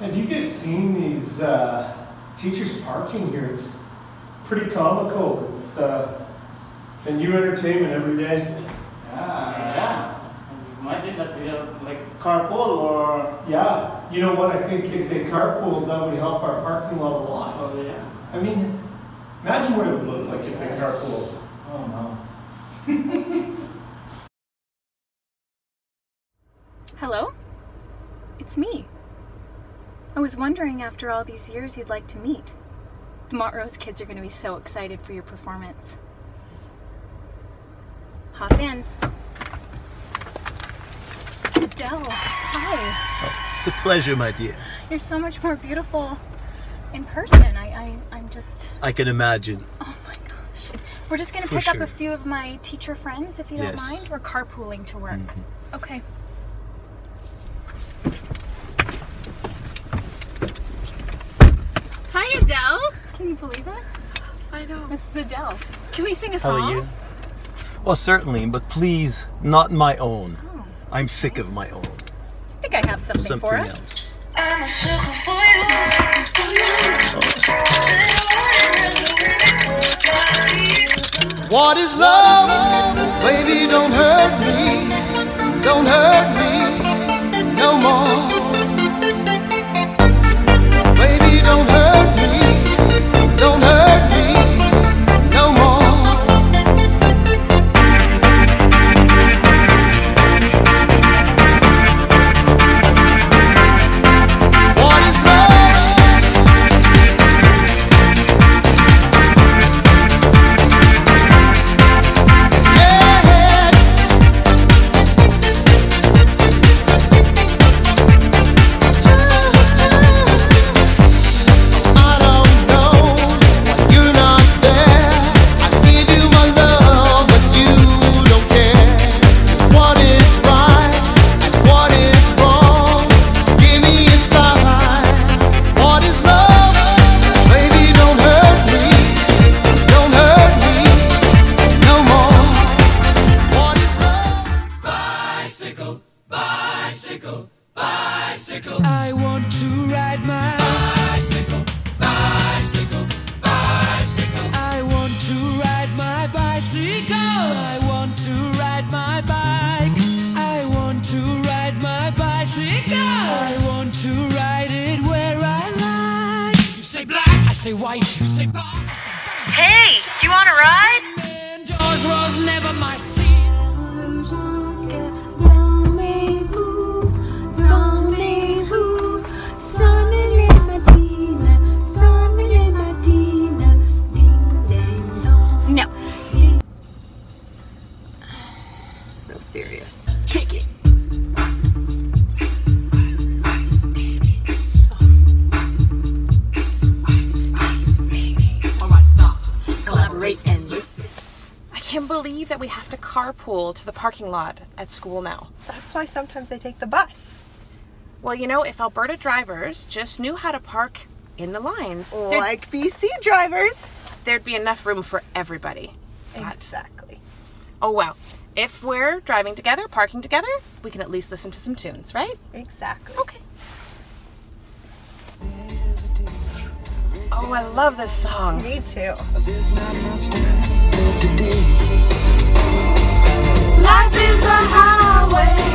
Have you guys seen these uh, teachers parking here? It's pretty comical. It's uh, a new entertainment every day. Yeah, yeah. Imagine that we have like carpool or. Yeah, you know what? I think if they carpooled, that would help our parking lot a lot. Oh, yeah. I mean, imagine what it would look like if they carpooled. Oh no. Hello? It's me. I was wondering after all these years you'd like to meet. The Montrose kids are going to be so excited for your performance. Hop in. Adele, hi. Oh, it's a pleasure, my dear. You're so much more beautiful in person. I, I, I'm just. I can imagine. Oh my gosh. We're just going to pick up a few of my teacher friends, if you don't Yes. Mind. We're carpooling to work. Mm-hmm. Okay. Hi, Adele. Can you believe it? I know. This is Adele. Can we sing a How song? are you? Well, certainly, but please, not my own. Oh, I'm sick of my own. I think I have something, Something for us. else. I'm a sucker for you. What is love? Baby, don't hurt me. Don't hurt me love? I want to ride my bicycle, bicycle, bicycle. I want to ride my bicycle. I want to ride my bike. I want to ride my bicycle. I want to ride it where I like. You say black, I say white. You say black, I say white. Hey, do you want to ride? Yours was never my seat. Can't believe that we have to carpool to the parking lot at school now. That's why sometimes they take the bus. Well, you know, if Alberta drivers just knew how to park in the lines, Like BC drivers. there'd be enough room for everybody. But- Exactly. oh well, if we're driving together, parking together, we can at least listen to some tunes, right? Exactly. Okay. Oh, I love this song. Me too. Life is a highway.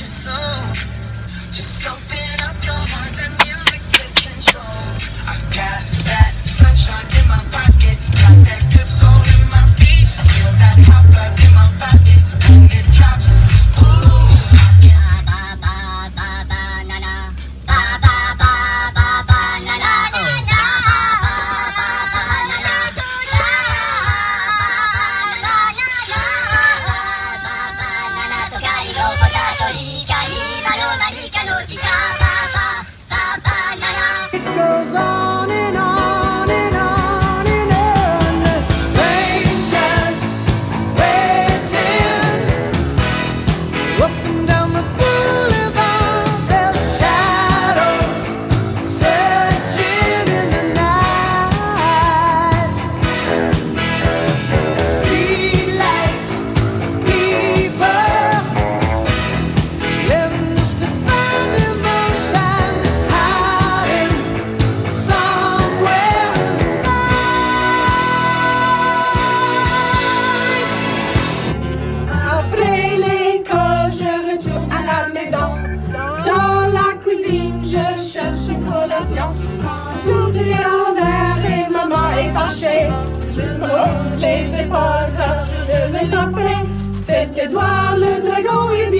Your soul, pas grave, je vais taper. C'est Edouard le dragon et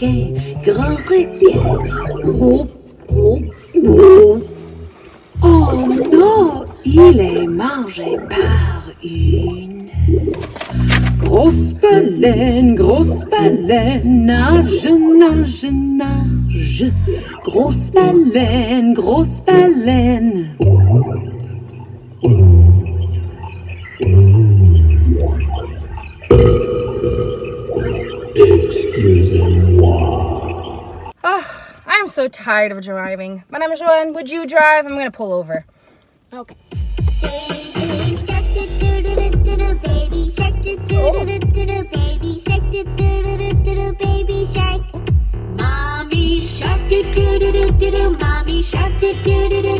Grand requin, gros, gros, gros. Oh non, il est mangé par une grosse baleine, grosse baleine, nage, nage, nage. Grosse baleine, grosse baleine. Oh, I'm so tired of driving. Madame Joanne, would you drive? I'm gonna pull over. Okay. Baby shark Mommy shark do do do do do do mommy shark do do do